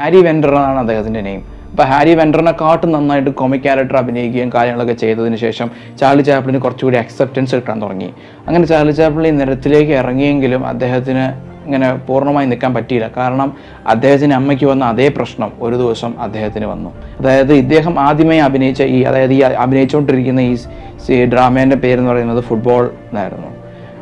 Harry vendor എന്നാണ് അദ്ദേഹത്തിന്റെ name അപ്പോൾ ഹാരി വെൻഡറിനെക്കാട്ടും നന്നായിട്ട് കോമിക് ക്യാരക്ടർ അഭിനയിക്കുകയും കാര്യങ്ങളൊക്കെ ചെയ്തതിന് ശേഷം ചാർലി ചാപ്ലിന് കുറച്ചുകൂടി അക്സെപ്റ്റൻസ് കിട്ടാൻ തുടങ്ങി. അങ്ങനെ ചാർലി ചാപ്ലിൻ നിരത്തിലേക്ക് ഇറങ്ങിയെങ്കിലും അദ്ദേഹത്തിന് ഇങ്ങനെ പൂർണമായി നിൽക്കാൻ പറ്റിയില്ല. കാരണം അദ്ദേഹത്തിന്റെ അമ്മയ്ക്ക് വന്ന അതേ പ്രശ്നം ഒരു ദിവസം അദ്ദേഹത്തിന് വന്നു. അതായത് ഇദ്ദേഹം ആദ്യമേ അഭിനയിച്ച ഈ അതായത് ഈ അഭിനയിച്ചുകൊണ്ടിരിക്കുന്ന ഈ ഡ്രാമേന്റെ പേരെന്ന് പറയുന്നത് ഫുട്ബോൾ എന്നായിരുന്നു.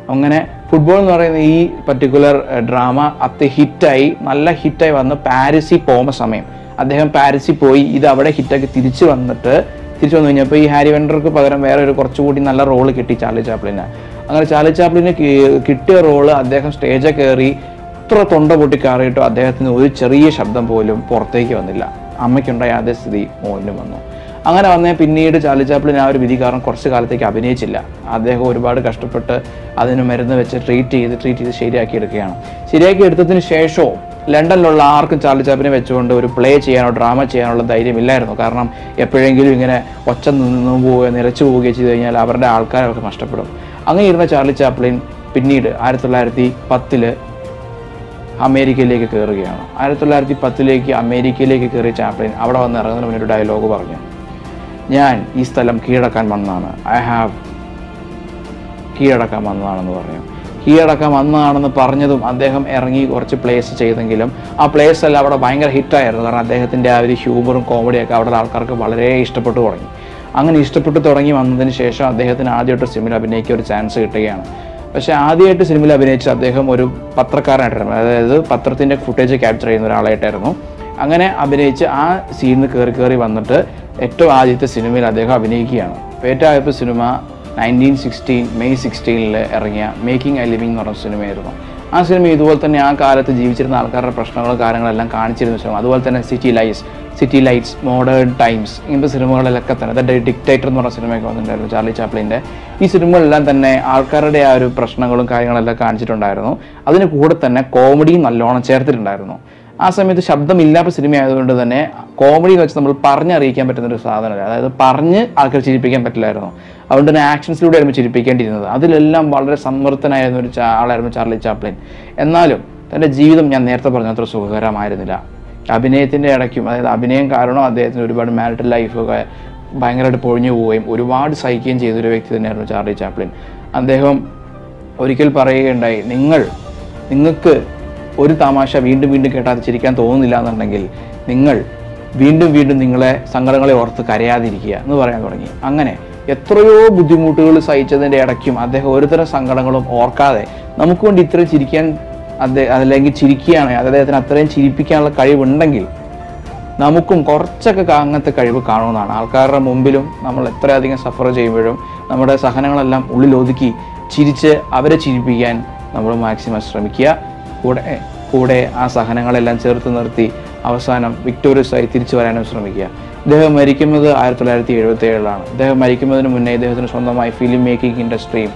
അങ്ങനെ ഫുട്ബോൾ എന്ന് പറയുന്ന ഈ പർട്ടിക്കുലർ ഡ്രാമ അത് ഹിറ്റായി നല്ല ഹിറ്റായി വന്ന് പാരീസിൽ പോകുന്ന സമയം. അദ്ദേഹം പാരീസിൽ പോയി ഇത് അവിടെ ഹിറ്റാക്കി തിരിച്ചു വന്നിട്ട് തിരിച്ചു വന്നു കഴിഞ്ഞപ്പോൾ ഈ ഹാരി വെൻഡർക്ക് പകരം വേറെ ഒരു കുറച്ചുകൂടി നല്ല റോൾ കിട്ടി ചാർലി ചാപ്ലിന് അങ്ങനെ ചാർലി ചാപ്ലിന് കിട്ടിയ റോൾ അദ്ദേഹം സ്റ്റേജിൽ കയറി ഇത്ര തൊണ്ട പൊട്ടി കയറിയിട്ടോ അദ്ദേഹത്തിന് ഒരു ചെറിയ ശബ്ദം പോലും പുറത്തേക്ക് വന്നില്ല. അമ്മയ്ക്കുണ്ടായ അതേ സ്ഥിതി മോനും വന്നു. അങ്ങനെ വന്നേ പിന്നീട് ചാർലി ചാപ്ലിൻ ആ ഒരു വിധി കാരണം കുറച്ച് കാലത്തേക്ക് അഭിനയിച്ചില്ല. അദ്ദേഹം ഒരുപാട് കഷ്ടപ്പെട്ട് അതിന് മരുന്ന് വെച്ച് ട്രീറ്റ് ചെയ്ത് ട്രീറ്റ് ചെയ്ത് ശരിയാക്കി എടുക്കുകയാണ്. ശരിയാക്കി എടുത്തതിന് ശേഷവും ലണ്ടനിലുള്ള ആർക്കും ചാർലി ചാപ്പിനെ വെച്ചുകൊണ്ട് ഒരു പ്ലേ ചെയ്യാനോ ഡ്രാമ ചെയ്യാനുള്ള ധൈര്യമില്ലായിരുന്നു. കാരണം എപ്പോഴെങ്കിലും ഇങ്ങനെ ഒച്ച നിന്നു പോവുകയോ നിരച്ചു പോവുകയോ ചെയ്തു കഴിഞ്ഞാൽ അവരുടെ ആൾക്കാരെ അവർക്ക് നഷ്ടപ്പെടും. അങ്ങനെ ഇരുന്ന ചാർലി ചാപ്ലിൻ പിന്നീട് ആയിരത്തി തൊള്ളായിരത്തി പത്തിൽ അമേരിക്കയിലേക്ക് കയറുകയാണ് ആയിരത്തി തൊള്ളായിരത്തി പത്തിലേക്ക് അമേരിക്കയിലേക്ക് കയറിയ ചാപ്ലിൻ അവിടെ വന്ന് ഇറങ്ങുന്നതിന് മുന്നേ ഒരു ഡയലോഗ് പറഞ്ഞു. ഞാൻ ഈ സ്ഥലം കീഴടക്കാൻ വന്നതാണ്. ഐ ഹാവ് കീഴടക്കാൻ വന്നതാണെന്ന് പറയും. കീഴടക്കാൻ വന്നതാണെന്ന് പറഞ്ഞതും അദ്ദേഹം ഇറങ്ങി കുറച്ച് പ്ലേസ് ചെയ്തെങ്കിലും ആ പ്ലേസ് എല്ലാം അവിടെ ഭയങ്കര ഹിറ്റായിരുന്നു കാരണം അദ്ദേഹത്തിന്റെ ആ ഒരു ഹ്യൂമറും കോമഡിയൊക്കെ അവിടെ ആൾക്കാർക്ക് വളരെ ഇഷ്ടപ്പെട്ടു തുടങ്ങി. അങ്ങനെ ഇഷ്ടപ്പെട്ടു തുടങ്ങി വന്നതിന് ശേഷം അദ്ദേഹത്തിന് ആദ്യമായിട്ട് സിനിമയിൽ അഭിനയിക്കാൻ ഒരു ചാൻസ് കിട്ടുകയാണ്. പക്ഷേ ആദ്യമായിട്ട് സിനിമയിൽ അഭിനയിച്ച അദ്ദേഹം ഒരു പത്രക്കാരനായിട്ടായിരുന്നു. അതായത് പത്രത്തിന്റെ ഫുട്ടേജ് ക്യാപ്ചർ ചെയ്യുന്ന ഒരാളായിട്ടായിരുന്നു. അങ്ങനെ അഭിനയിച്ച് ആ സീനിൽ കയറി കയറി വന്നിട്ട് ഏറ്റവും ആദ്യത്തെ സിനിമയിൽ അദ്ദേഹം അഭിനയിക്കുകയാണ്. പേറ്റായപ്പ് സിനിമ നയന്റീൻ സിക്സ്റ്റീൻ മെയ് സിക്സ്റ്റീനിൽ ഇറങ്ങിയ മേക്കിംഗ് ഐ ലിവിംഗ് എന്ന് പറഞ്ഞ സിനിമയായിരുന്നു. ആ സിനിമ ഇതുപോലെ തന്നെ ആ കാലത്ത് ജീവിച്ചിരുന്ന ആൾക്കാരുടെ പ്രശ്നങ്ങളും കാര്യങ്ങളെല്ലാം കാണിച്ചിരുന്ന സിനിമ. അതുപോലെ തന്നെ City Lights City Lights Modern Times ഇങ്ങനത്തെ സിനിമകളിലൊക്കെ തന്നെ ദ ഡിക്റ്റേറ്റർ എന്ന് പറഞ്ഞ സിനിമയൊക്കെ വന്നിട്ടുണ്ടായിരുന്നു ചാർലി ചാപ്ലിന്റെ ഈ സിനിമകളെല്ലാം തന്നെ ആൾക്കാരുടെ ആ ഒരു പ്രശ്നങ്ങളും കാര്യങ്ങളെല്ലാം കാണിച്ചിട്ടുണ്ടായിരുന്നു. അതിന് കൂടെ തന്നെ കോമഡിയും നല്ലോണം ചേർത്തിട്ടുണ്ടായിരുന്നു. ആ സമയത്ത് ശബ്ദമില്ലാത്ത സിനിമ ആയതുകൊണ്ട് തന്നെ കോമഡി വെച്ച് നമ്മൾ പറഞ്ഞറിയിക്കാൻ പറ്റുന്ന ഒരു സാധനമല്ല. അതായത് പറഞ്ഞ് ആൾക്കാർ ചിരിപ്പിക്കാൻ പറ്റില്ലായിരുന്നു. അതുകൊണ്ട് തന്നെ ആക്ഷൻസിലൂടെ ആയിരുന്നു ചിരിപ്പിക്കേണ്ടിയിരുന്നത്. അതിലെല്ലാം വളരെ സമ്മർദ്ദനായിരുന്ന ഒരു ആളായിരുന്നു ചാർലി ചാപ്ലിൻ. എന്നാലും തന്റെ ജീവിതം ഞാൻ നേരത്തെ പറഞ്ഞ അത്ര സുഖകരമായിരുന്നില്ല. അഭിനയത്തിന്റെ ഇടയ്ക്കും അതായത് അഭിനയം കാരണം അദ്ദേഹത്തിന് ഒരുപാട് മാരിറ്റൽ ലൈഫൊക്കെ ഭയങ്കരമായിട്ട് പൊഴിഞ്ഞു പോവുകയും ഒരുപാട് സഹിക്കുകയും ചെയ്തൊരു വ്യക്തി തന്നെയായിരുന്നു ചാർലി ചാപ്ലിൻ. അദ്ദേഹം ഒരിക്കൽ പറയുകയുണ്ടായി നിങ്ങൾ നിങ്ങൾക്ക് ഒരു തമാശ വീണ്ടും വീണ്ടും കേട്ടാതെ ചിരിക്കാൻ തോന്നുന്നില്ല എന്നുണ്ടെങ്കിൽ നിങ്ങൾ വീണ്ടും വീണ്ടും നിങ്ങളെ സങ്കടങ്ങളെ ഓർത്ത് കരയാതിരിക്കുക എന്ന് പറയാൻ തുടങ്ങി. അങ്ങനെ എത്രയോ ബുദ്ധിമുട്ടുകൾ സഹിച്ചതിന്റെ ഇടയ്ക്കും അദ്ദേഹം ഒരുതരം സങ്കടങ്ങളും ഓർക്കാതെ നമുക്ക് വേണ്ടി ഇത്രയും ചിരിക്കാൻ അദ്ദേഹം അല്ലെങ്കിൽ ചിരിക്കുകയാണ് അദ്ദേഹത്തിന് അത്രയും ചിരിപ്പിക്കാനുള്ള കഴിവുണ്ടെങ്കിൽ നമുക്കും കുറച്ചൊക്കെ അങ്ങനത്തെ കഴിവ് കാണുന്നതാണ് ആൾക്കാരുടെ മുമ്പിലും നമ്മൾ എത്രയധികം സഫർ ചെയ്യുമ്പോഴും നമ്മുടെ സഹനങ്ങളെല്ലാം ഉള്ളിൽ ഒതുക്കി ചിരിച്ച് അവരെ ചിരിപ്പിക്കാൻ നമ്മൾ മാക്സിമം ശ്രമിക്കുക. കൂടെ കൂടെ ആ സഹനങ്ങളെല്ലാം ചേർത്ത് നിർത്തി അവസാനം വിക്ടോറിയസ് ആയി തിരിച്ചു വരാനും ശ്രമിക്കുക. ഇദ്ദേഹം മരിക്കുന്നത് ആയിരത്തി തൊള്ളായിരത്തി എഴുപത്തി ഏഴിലാണ് ഇദ്ദേഹം മരിക്കുന്നതിന് മുന്നേ ഇദ്ദേഹത്തിന് സ്വന്തമായി ഫിലിം മേക്കിംഗ് ഇൻഡസ്ട്രിയും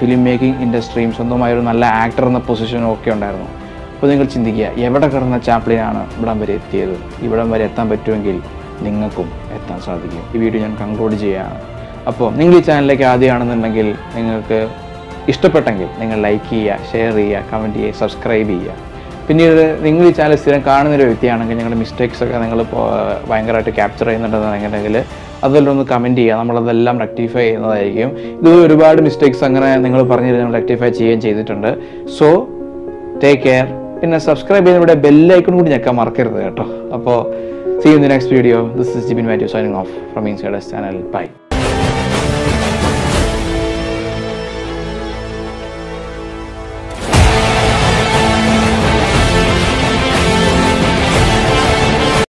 ഫിലിം മേക്കിംഗ് ഇൻഡസ്ട്രിയും സ്വന്തമായ ഒരു നല്ല ആക്ടർ എന്ന പൊസിഷനും ഒക്കെ ഉണ്ടായിരുന്നു. അപ്പോൾ നിങ്ങൾ ചിന്തിക്കുക എവിടെ കിടന്ന ചാപ്ലിനാണ് ഇവിടം വരെ എത്തിയത്? ഇവിടം വരെ എത്താൻ പറ്റുമെങ്കിൽ നിങ്ങൾക്കും എത്താൻ സാധിക്കും. ഈ വീഡിയോ ഞാൻ കൺക്ലൂഡ് ചെയ്യുകയാണ്. അപ്പോൾ നിങ്ങൾ ഈ ചാനലിലേക്ക് ആദ്യമാണെന്നുണ്ടെങ്കിൽ നിങ്ങൾക്ക് ഇഷ്ടപ്പെട്ടെങ്കിൽ നിങ്ങൾ ലൈക്ക് ചെയ്യുക ഷെയർ ചെയ്യുക കമന്റ് ചെയ്യുക സബ്സ്ക്രൈബ് ചെയ്യുക. പിന്നീട് നിങ്ങൾ ഈ ചാനൽ സ്ഥിരം കാണുന്നൊരു വ്യക്തിയാണെങ്കിൽ നിങ്ങളുടെ മിസ്റ്റേക്സ് ഒക്കെ നിങ്ങൾ ഭയങ്കരമായിട്ട് ക്യാപ്ചർ ചെയ്യുന്നുണ്ടെന്നുണ്ടെങ്കിൽ അതെല്ലാം ഒന്ന് കമന്റ് ചെയ്യുക. നമ്മളതെല്ലാം റെക്ടിഫൈ ചെയ്യുന്നതായിരിക്കും. ഇത് ഒരുപാട് മിസ്റ്റേക്സ് അങ്ങനെ നിങ്ങൾ പറഞ്ഞിരുന്നു റെക്ടിഫൈ ചെയ്യുകയും ചെയ്തിട്ടുണ്ട്. സോ ടേക്ക് കെയർ പിന്നെ സബ്സ്ക്രൈബ് ചെയ്യുന്ന ഇവിടെ ബെല്ലൈക്കൺ കൂടി ഞെക്കാൻ മറക്കരുത് കേട്ടോ. അപ്പോൾ see in the next video this is Jibin Mathew signing off from insiders channel bye